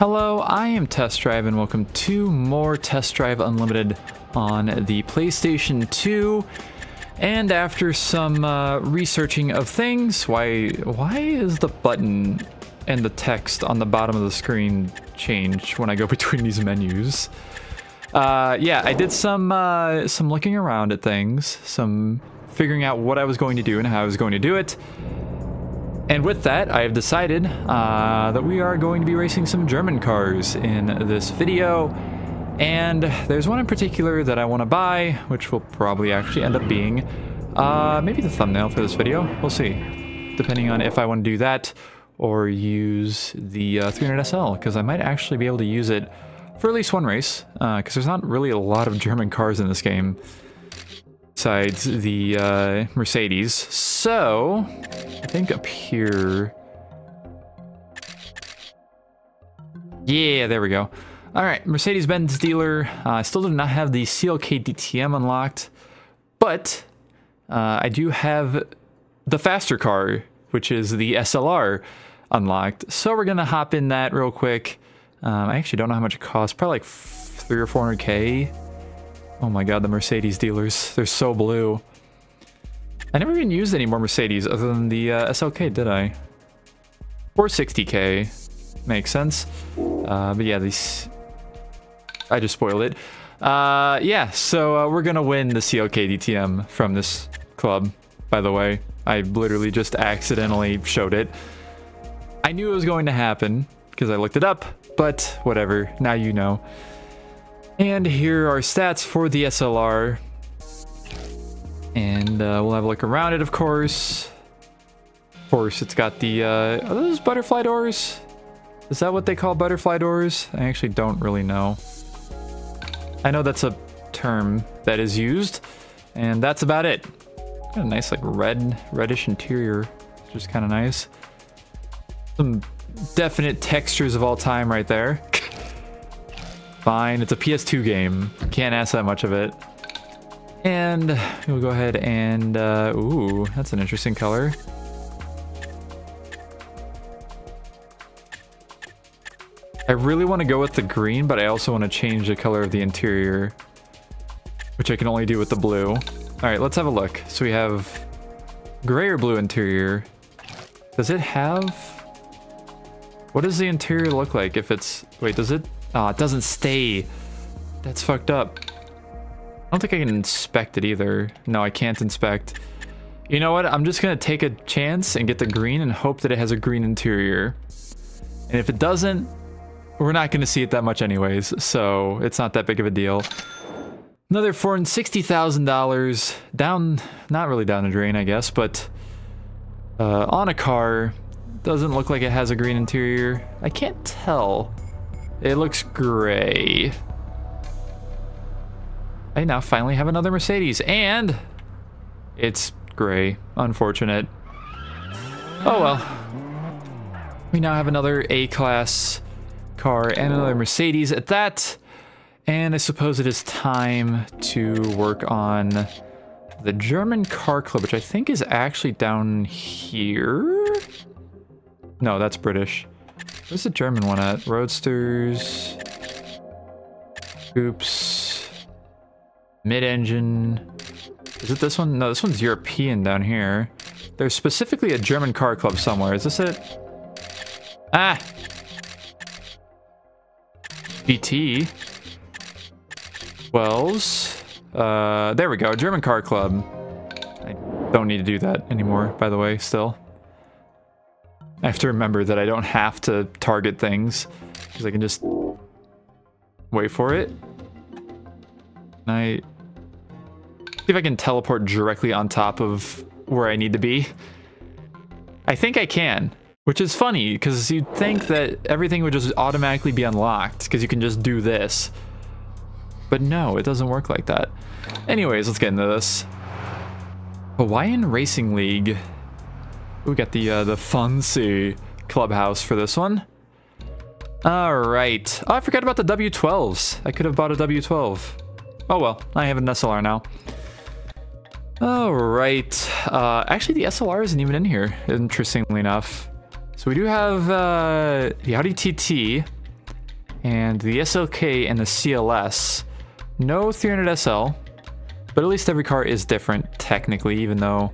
Hello, I am Test Drive and welcome to more Test Drive Unlimited on the PlayStation 2. And after some uh, researching of things, why why is the button and the text on the bottom of the screen changed when I go between these menus? Uh, yeah, I did some uh, some looking around at things, some figuring out what I was going to do and how I was going to do it. And with that, I have decided uh, that we are going to be racing some German cars in this video. And there's one in particular that I want to buy, which will probably actually end up being uh, maybe the thumbnail for this video. We'll see, depending on if I want to do that or use the uh, 300SL, because I might actually be able to use it for at least one race, because uh, there's not really a lot of German cars in this game besides the uh, Mercedes. So, I think up here... Yeah, there we go. All right, Mercedes-Benz dealer. Uh, I still do not have the CLK DTM unlocked, but uh, I do have the faster car, which is the SLR unlocked. So we're gonna hop in that real quick. Um, I actually don't know how much it costs. Probably like three or 400k Oh my god, the Mercedes dealers. They're so blue. I never even used any more Mercedes other than the uh, SLK, did I? 460k. Makes sense. Uh, but yeah, these... I just spoiled it. Uh, yeah, so uh, we're gonna win the CLK DTM from this club, by the way. I literally just accidentally showed it. I knew it was going to happen, because I looked it up, but whatever, now you know. And here are stats for the SLR. And uh, we'll have a look around it, of course. Of course, it's got the, uh, are those butterfly doors? Is that what they call butterfly doors? I actually don't really know. I know that's a term that is used, and that's about it. Got a nice, like, red, reddish interior, is kind of nice. Some definite textures of all time right there. Fine, it's a PS2 game. Can't ask that much of it. And we'll go ahead and, uh, ooh, that's an interesting color. I really want to go with the green, but I also want to change the color of the interior, which I can only do with the blue. All right, let's have a look. So we have gray or blue interior. Does it have... What does the interior look like if it's... Wait, does it Oh, it doesn't stay. That's fucked up. I don't think I can inspect it either. No, I can't inspect. You know what? I'm just going to take a chance and get the green and hope that it has a green interior. And if it doesn't, we're not going to see it that much anyways, so it's not that big of a deal. Another $460,000 down, not really down the drain, I guess, but uh, on a car. Doesn't look like it has a green interior. I can't tell. It looks gray. I now finally have another Mercedes, and it's gray. Unfortunate. Oh well. We now have another A-Class car and another Mercedes at that. And I suppose it is time to work on the German Car Club, which I think is actually down here. No, that's British. Where's the German one at? Roadsters. Oops. Mid-engine. Is it this one? No, this one's European down here. There's specifically a German car club somewhere. Is this it? Ah! BT. Wells. Uh, there we go. German car club. I don't need to do that anymore, by the way, still. I have to remember that I don't have to target things because I can just wait for it. And I see if I can teleport directly on top of where I need to be. I think I can, which is funny because you'd think that everything would just automatically be unlocked because you can just do this. But no, it doesn't work like that. Anyways, let's get into this. Hawaiian Racing League we got the uh, the fancy clubhouse for this one. All right. Oh, I forgot about the W12s. I could have bought a W12. Oh well, I have an SLR now. All right. Uh, actually, the SLR isn't even in here, interestingly enough. So we do have uh, the Audi TT, and the SLK and the CLS. No 300SL, but at least every car is different technically, even though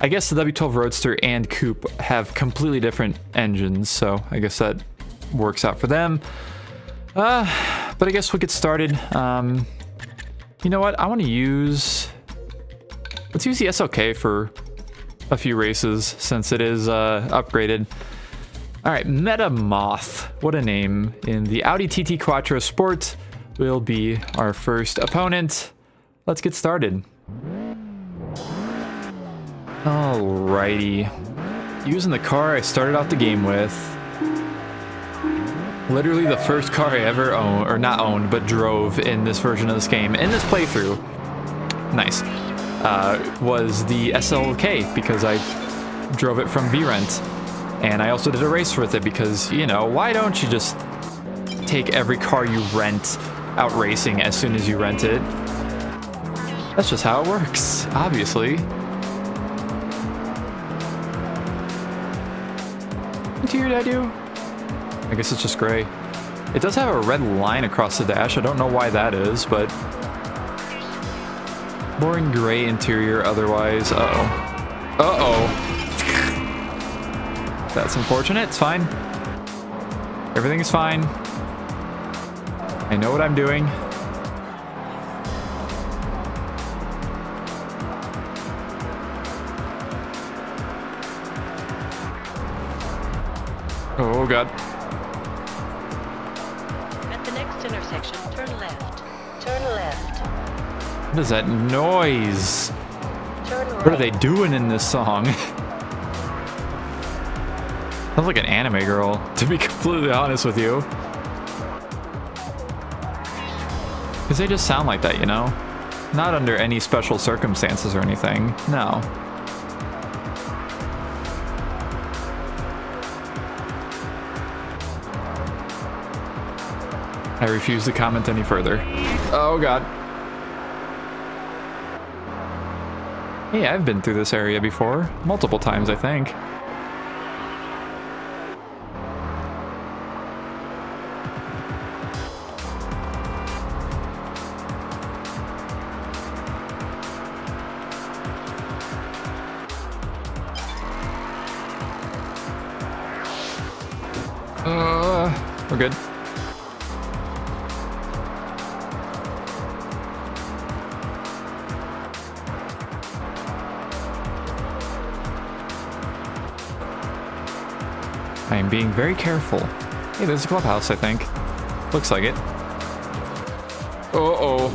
I guess the W12 Roadster and Coupe have completely different engines, so I guess that works out for them. Uh, but I guess we'll get started. Um, you know what? I want to use... Let's use the SLK for a few races since it is uh, upgraded. All right, Metamoth. What a name. In the Audi TT Quattro Sport will be our first opponent. Let's get started. Alrighty. Using the car I started out the game with. Literally the first car I ever owned, or not owned, but drove in this version of this game, in this playthrough. Nice. Uh, was the SLK because I drove it from VRent. And I also did a race with it because, you know, why don't you just take every car you rent out racing as soon as you rent it? That's just how it works, obviously. Did I do? I guess it's just gray. It does have a red line across the dash. I don't know why that is, but... Boring gray interior otherwise. Uh-oh. Uh-oh. That's unfortunate. It's fine. Everything is fine. I know what I'm doing. Oh god. At the next intersection, turn left. Turn left. What is that noise? Turn right. What are they doing in this song? Sounds like an anime girl, to be completely honest with you. Because they just sound like that, you know? Not under any special circumstances or anything. No. I refuse to comment any further. Oh god. Hey, I've been through this area before. Multiple times, I think. Uh, we're good. Being very careful. Hey, there's a clubhouse, I think. Looks like it. Uh-oh.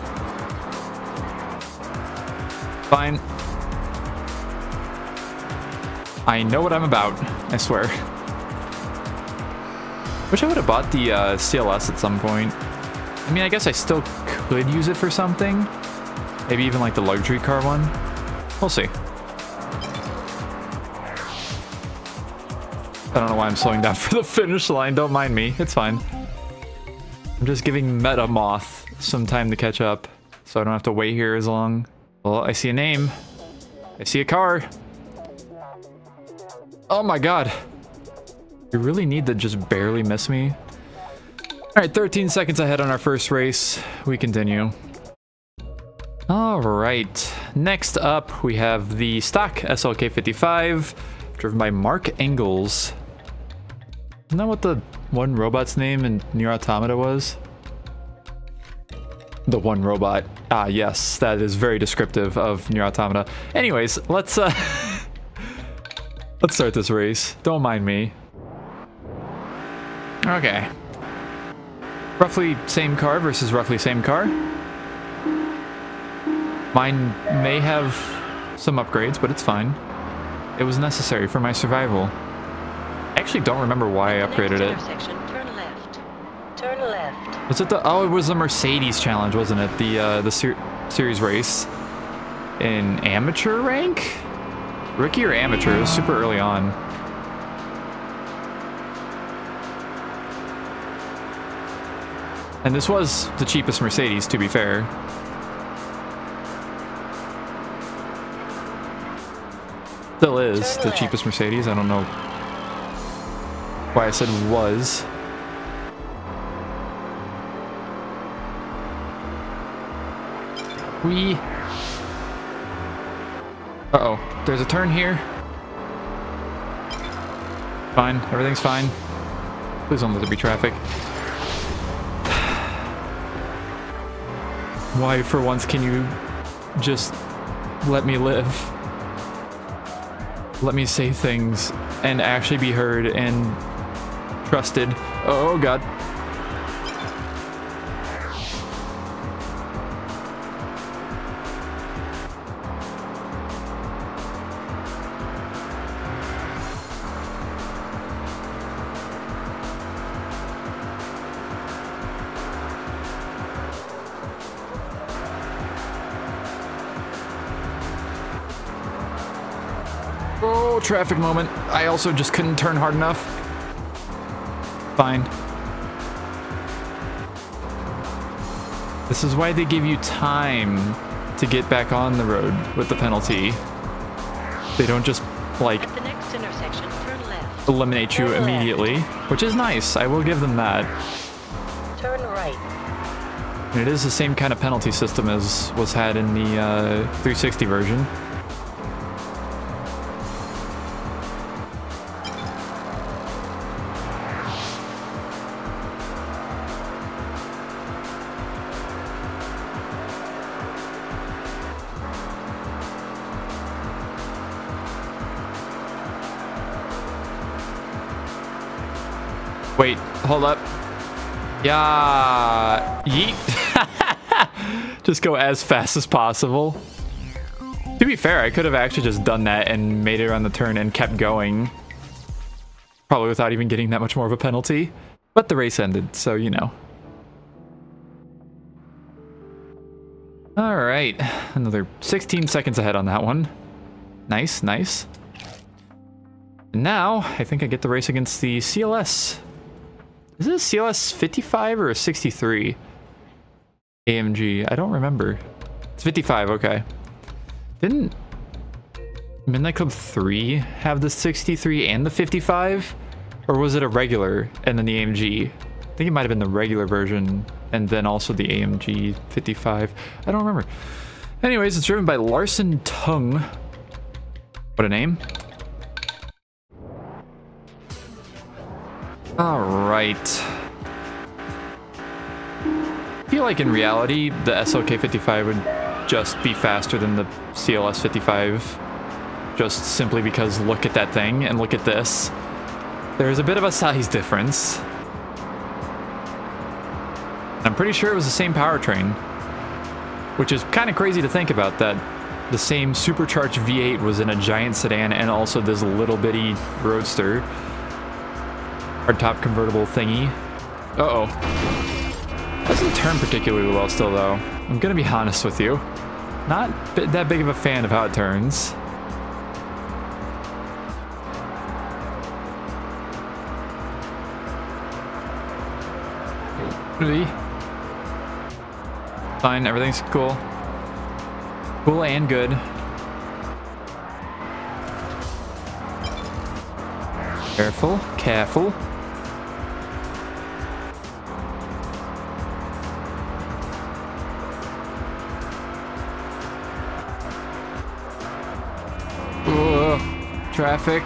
Fine. I know what I'm about, I swear. Wish I would have bought the uh, CLS at some point. I mean, I guess I still could use it for something. Maybe even like the luxury car one. We'll see. I don't know why I'm slowing down for the finish line. Don't mind me. It's fine. I'm just giving Metamoth some time to catch up, so I don't have to wait here as long. Well, I see a name. I see a car. Oh my god. You really need to just barely miss me? Alright, 13 seconds ahead on our first race. We continue. Alright, next up we have the stock SLK55, driven by Mark Engels. Isn't that what the one robot's name in Nier Automata was? The one robot. Ah, yes, that is very descriptive of Nier Automata. Anyways, let's uh, let's start this race. Don't mind me. Okay. Roughly same car versus roughly same car. Mine may have some upgrades, but it's fine. It was necessary for my survival. I actually don't remember why I upgraded it. turn left. Turn left. Was it the? Oh, it was the Mercedes challenge, wasn't it? The uh, the ser series race in amateur rank, rookie or amateur? It was super early on. And this was the cheapest Mercedes, to be fair. Still is the cheapest Mercedes. I don't know why I said was. We... Uh-oh, there's a turn here. Fine, everything's fine. Please don't let there be traffic. Why, for once, can you just let me live? Let me say things and actually be heard and trusted. Oh, God. Oh, traffic moment. I also just couldn't turn hard enough. Fine. This is why they give you time to get back on the road with the penalty. They don't just, like, the next intersection, turn left. eliminate you Turn left. immediately, which is nice. I will give them that. Turn right. And it is the same kind of penalty system as was had in the uh, 360 version. Hold up. Yeah, yeet. just go as fast as possible. To be fair, I could have actually just done that and made it around the turn and kept going. Probably without even getting that much more of a penalty. But the race ended, so you know. Alright, another 16 seconds ahead on that one. Nice, nice. Now, I think I get the race against the CLS. Is it a CLS 55 or a 63? AMG, I don't remember. It's 55, okay. Didn't Midnight Club 3 have the 63 and the 55? Or was it a regular and then the AMG? I think it might have been the regular version and then also the AMG 55. I don't remember. Anyways, it's driven by Larson Tung. What a name. Alright. I feel like in reality, the SLK 55 would just be faster than the CLS 55. Just simply because look at that thing and look at this. There's a bit of a size difference. I'm pretty sure it was the same powertrain. Which is kind of crazy to think about that the same supercharged V8 was in a giant sedan and also this little bitty roadster. Hardtop convertible thingy. Uh-oh. Doesn't turn particularly well still, though. I'm gonna be honest with you. Not that big of a fan of how it turns. Fine, everything's cool. Cool and good. Careful, careful. Traffic.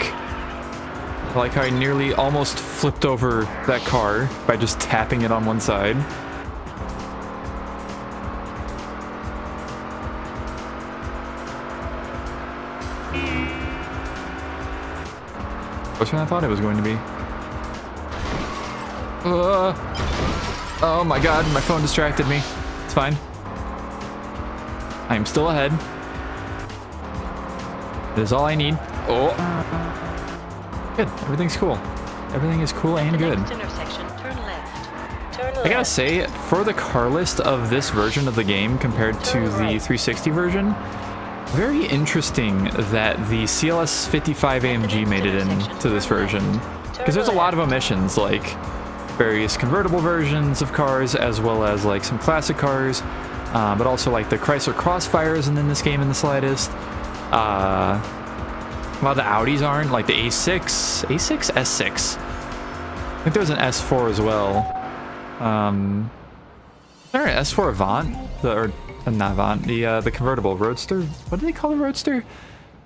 Like how I nearly almost flipped over that car by just tapping it on one side. Closer than I thought it was going to be. Uh, oh my god, my phone distracted me. It's fine. I am still ahead. That is all I need. Oh. Good. Everything's cool. Everything is cool and The good. intersection, turn left. Turn left. I gotta say, for the car list of this version of the game compared to the 360 version, very interesting that the CLS 55 AMG made it into this version. Because there's a lot of omissions, like various convertible versions of cars, as well as like some classic cars, uh, but also like the Chrysler Crossfires isn't in this game in the slightest. Uh, of the Audis aren't, like the A6, A6, S6. I think there's an S4 as well. Um, All right, S4 Avant, the, or uh, not Avant, the uh, the convertible Roadster. What do they call the Roadster?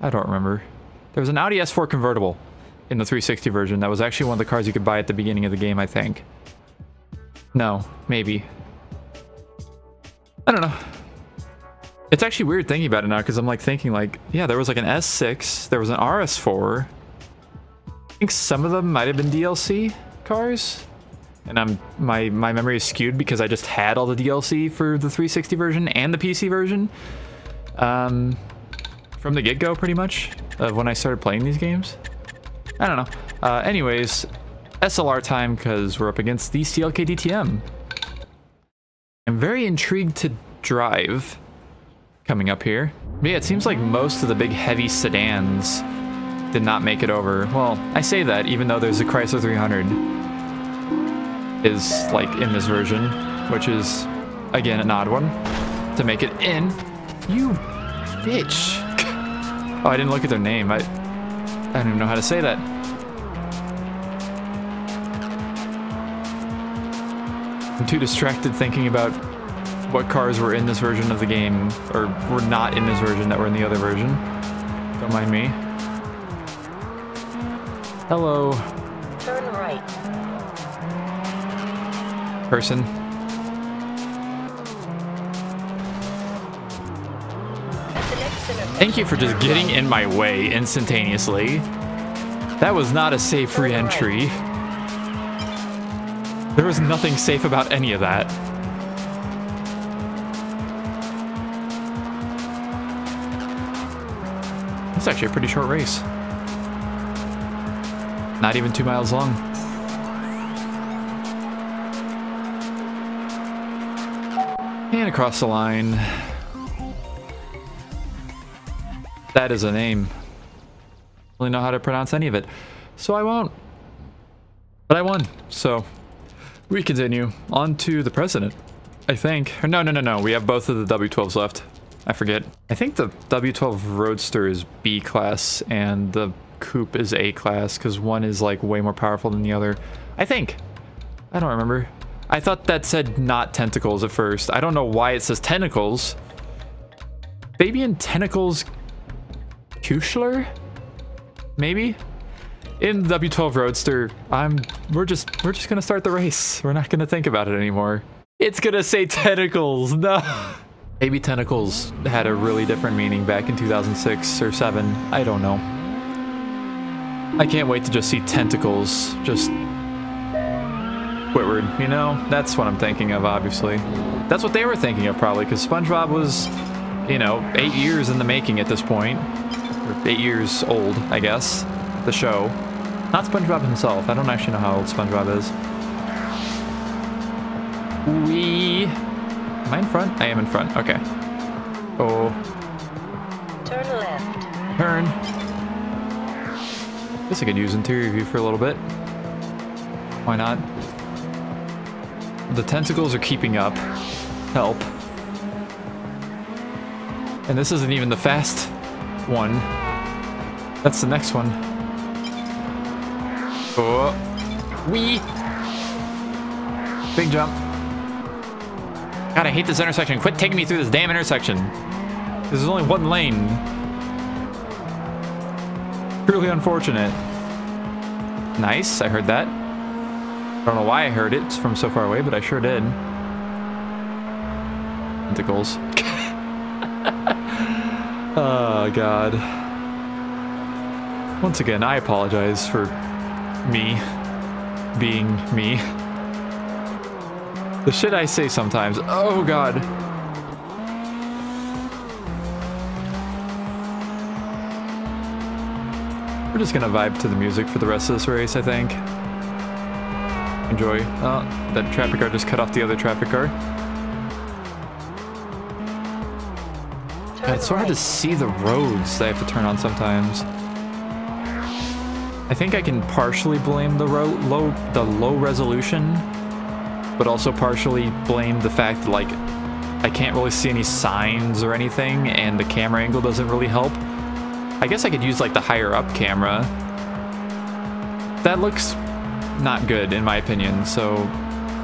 I don't remember. There was an Audi S4 convertible in the 360 version that was actually one of the cars you could buy at the beginning of the game, I think. No, maybe. I don't know. It's actually weird thinking about it now because I'm like thinking like, yeah, there was like an S6, there was an RS4. I think some of them might have been DLC cars. And I'm my my memory is skewed because I just had all the DLC for the 360 version and the PC version. Um, from the get-go pretty much of when I started playing these games. I don't know. Uh, anyways, SLR time because we're up against the CLK DTM. I'm very intrigued to drive coming up here. But yeah, it seems like most of the big heavy sedans did not make it over. Well, I say that even though there's a Chrysler 300 is like in this version, which is again an odd one to make it in. You bitch. oh, I didn't look at their name. I I don't even know how to say that. I'm too distracted thinking about what cars were in this version of the game, or were not in this version that were in the other version. Don't mind me. Hello, Turn right. person. At the next intersection. Thank you for just getting in my way instantaneously. That was not a safe re-entry. There was nothing safe about any of that. Actually a pretty short race. Not even two miles long. And across the line. That is a name. Don't Really know how to pronounce any of it. So I won't. But I won. So we continue on to the president. I think. No, no, no, no. We have both of the W12s left. I forget. I think the W12 Roadster is B class and the Coupe is A class because one is like way more powerful than the other. I think. I don't remember. I thought that said not tentacles at first. I don't know why it says tentacles. Fabian Tentacles Kuechler? Maybe? In the W12 Roadster, I'm we're just we're just gonna start the race. We're not gonna think about it anymore. It's gonna say tentacles. No. Maybe tentacles had a really different meaning back in 2006 or 7. I don't know. I can't wait to just see tentacles just Squidward, you know? That's what I'm thinking of, obviously. That's what they were thinking of, probably, because SpongeBob was, you know, eight years in the making at this point. Or eight years old, I guess. The show. Not SpongeBob himself. I don't actually know how old SpongeBob is. We. Am I in front? I am in front. Okay. Oh, Turn left. turn. Guess I could use interior view for a little bit. Why not? The tentacles are keeping up. Help. And this isn't even the fast one. That's the next one. Oh. Wee. Big jump. God, I hate this intersection. Quit taking me through this damn intersection. This is only one lane. Truly unfortunate. Nice, I heard that. I don't know why I heard it from so far away, but I sure did. Tentacles. oh, God. Once again, I apologize for me being me. The shit I say sometimes. Oh, God. We're just gonna vibe to the music for the rest of this race, I think. Enjoy. Oh, that traffic car just cut off the other traffic car. God, it's so hard to see the roads that I have to turn on sometimes. I think I can partially blame the low the low resolution, but also partially blame the fact that like I can't really see any signs or anything, and the camera angle doesn't really help. I guess I could use like the higher up camera. That looks not good in my opinion, so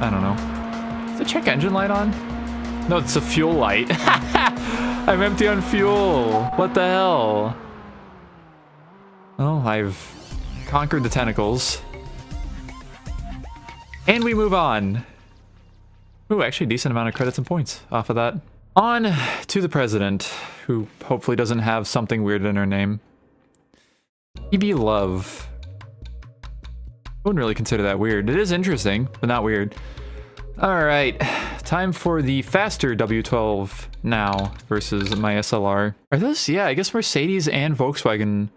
I don't know. Is the check engine light on? No, it's a fuel light. I'm empty on fuel. What the hell? Well, I've conquered the tentacles. And we move on. Ooh, actually decent amount of credits and points off of that. On to the president, who hopefully doesn't have something weird in her name. Phoebe Love. Wouldn't really consider that weird. It is interesting, but not weird. All right, time for the faster W12 now versus my SLR. Are those, yeah, I guess Mercedes and Volkswagen.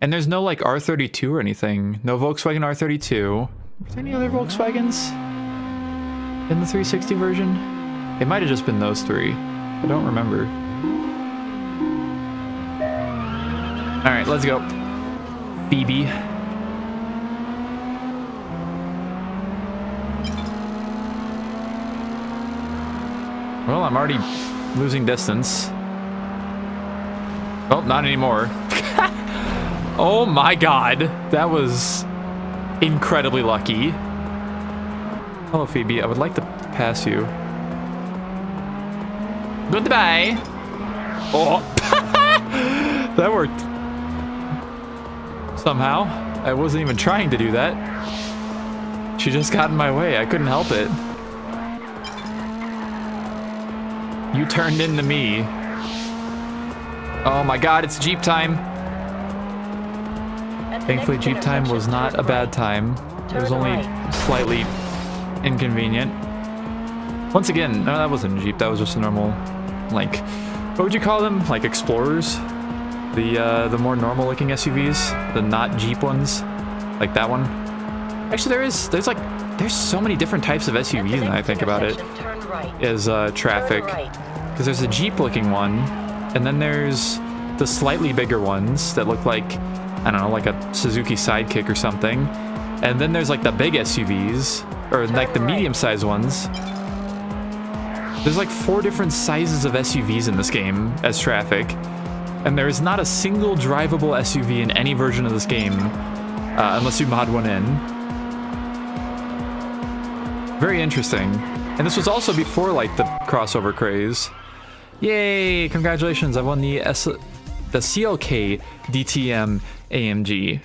And there's no like R32 or anything. No Volkswagen R32. Are there any other Volkswagens in the 360 version? It might have just been those three. I don't remember. All right, let's go. Phoebe. Well, I'm already losing distance. Well, not anymore. oh my god. That was incredibly lucky. Hello, Phoebe. I would like to pass you. Goodbye. Oh. that worked. Somehow. I wasn't even trying to do that. She just got in my way. I couldn't help it. You turned into me. Oh my god, it's Jeep time. Thankfully, Jeep time was not a bad time. It was only slightly inconvenient. Once again, no, that wasn't a Jeep. That was just a normal, like, what would you call them? Like Explorers? The, uh, the more normal-looking SUVs? The not Jeep ones? Like that one? Actually, there is, there's like, there's so many different types of SUVs now I think about it. Is, uh, traffic. Because there's a Jeep-looking one, and then there's the slightly bigger ones that look like, I don't know, like a Suzuki Sidekick or something. And then there's like the big SUVs, or like the medium-sized ones. There's like four different sizes of SUVs in this game as traffic. And there is not a single drivable SUV in any version of this game, uh, unless you mod one in. Very interesting. And this was also before like the crossover craze. Yay! Congratulations, I've won the S the CLK DTM AMG.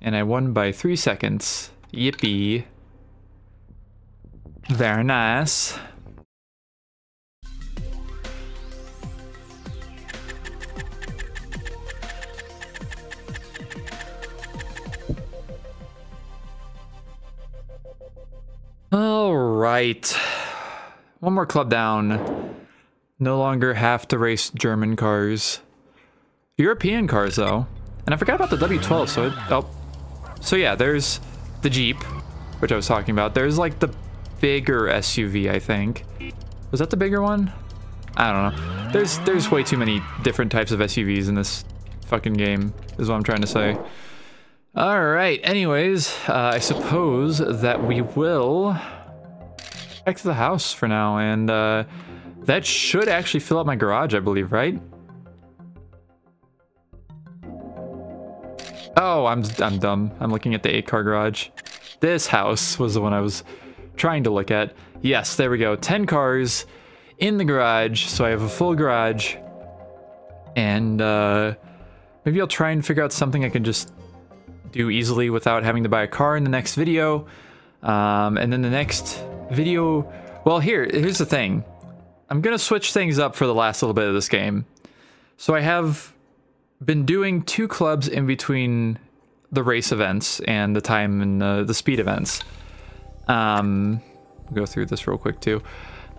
And I won by three seconds. Yippee. Very nice. All right. One more club down. No longer have to race German cars. European cars, though. And I forgot about the W12, so it... Oh. So yeah, there's the Jeep, which I was talking about. There's like the bigger SUV, I think. Was that the bigger one? I don't know. There's there's way too many different types of SUVs in this fucking game, is what I'm trying to say. All right, anyways, uh, I suppose that we will back to the house for now, and uh, that should actually fill up my garage, I believe, right? Oh, I'm, I'm dumb. I'm looking at the 8-car garage. This house was the one I was trying to look at. Yes, there we go. 10 cars in the garage, so I have a full garage. And uh, maybe I'll try and figure out something I can just do easily without having to buy a car in the next video. Um, and then the next video... Well, here, here's the thing. I'm going to switch things up for the last little bit of this game. So I have been doing two clubs in between the race events and the time and the, the speed events. Um, go through this real quick too.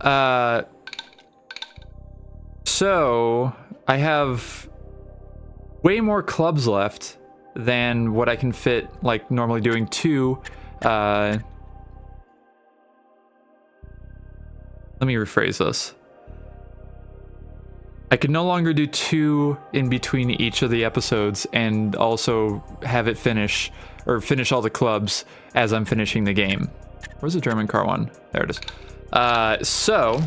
Uh, so I have way more clubs left than what I can fit, like normally doing two. Uh, let me rephrase this. I can no longer do two in between each of the episodes and also have it finish or finish all the clubs as I'm finishing the game. Where's the German car one? There it is. Uh, so,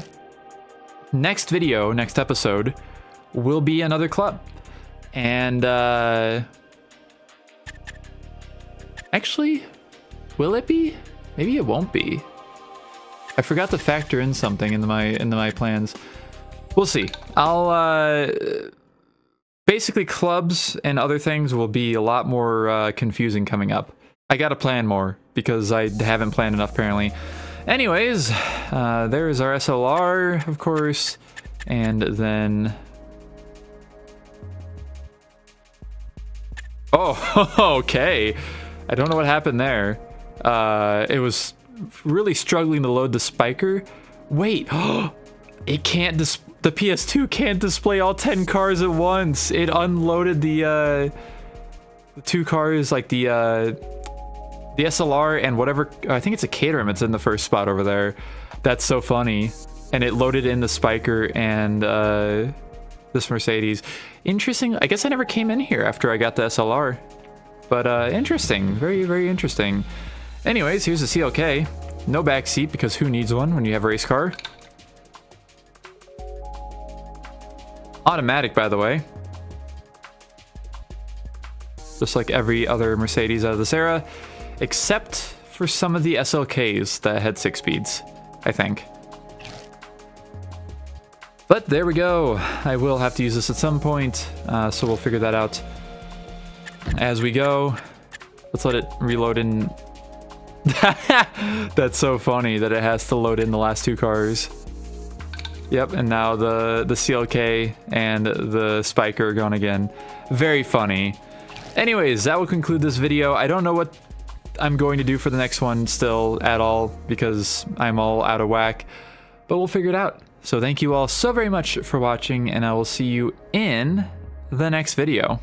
next video, next episode, will be another club. And, uh, actually, will it be? Maybe it won't be. I forgot to factor in something into my into my plans. We'll see. I'll uh, basically clubs and other things will be a lot more uh, confusing coming up. I gotta plan more because I haven't planned enough apparently. Anyways, uh, there's our SLR, of course, and then Oh, okay. I don't know what happened there. Uh, it was really struggling to load the Spyker. Wait, it can't dis the PS2 can't display all 10 cars at once. It unloaded the, uh, the two cars, like the, uh, the SLR and whatever, I think it's a Caterham, it's in the first spot over there. That's so funny. And it loaded in the Spyker and, uh, this Mercedes. Interesting. I guess I never came in here after I got the SLR. But uh, interesting. Very, very interesting. Anyways, here's the CLK. No back seat because who needs one when you have a race car? Automatic, by the way. Just like every other Mercedes out of this era, except for some of the SLKs that had six speeds, I think. But there we go. I will have to use this at some point, uh, so we'll figure that out as we go. Let's let it reload in. That's so funny that it has to load in the last two cars. Yep, and now the, the CLK and the Spyker are gone again. Very funny. Anyways, that will conclude this video. I don't know what I'm going to do for the next one still at all because I'm all out of whack, but we'll figure it out. So thank you all so very much for watching, and I will see you in the next video.